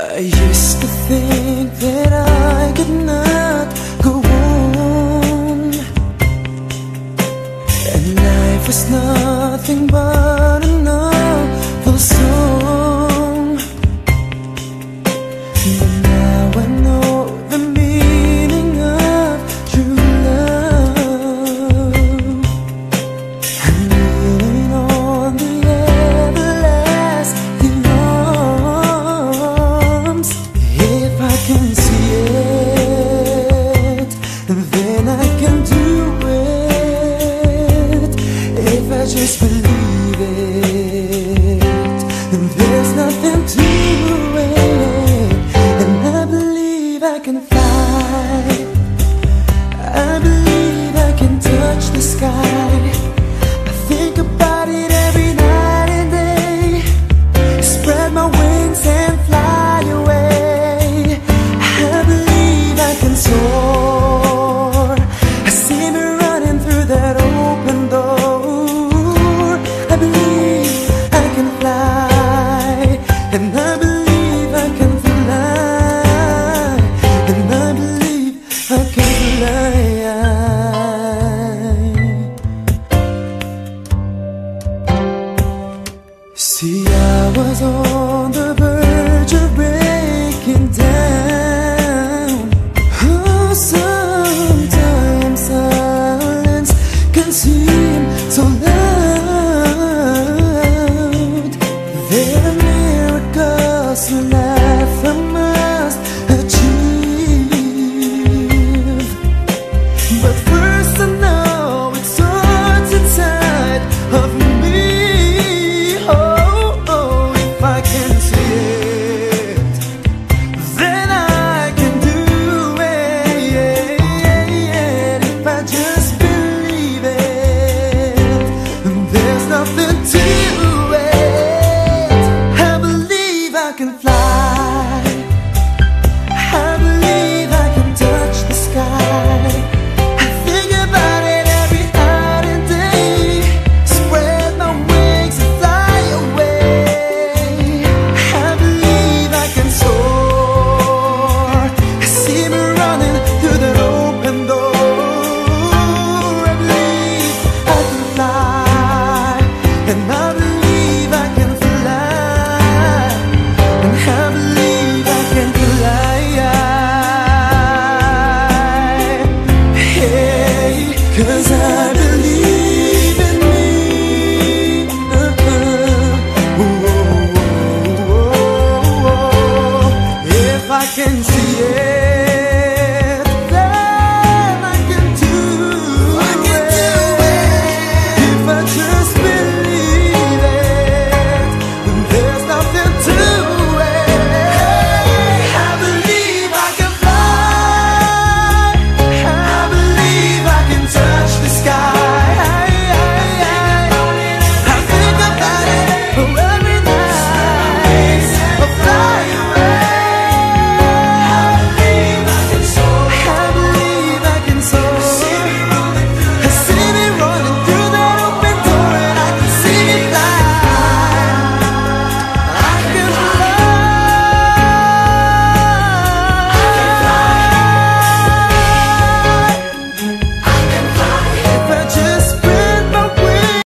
I used to think that I could not then I can do it. If I just believe it, there's nothing to it. And I believe I can fly. I believe I can touch the sky. I think about it every night and day. Spread my wings and fly away. I believe I can soar. See, I was on the verge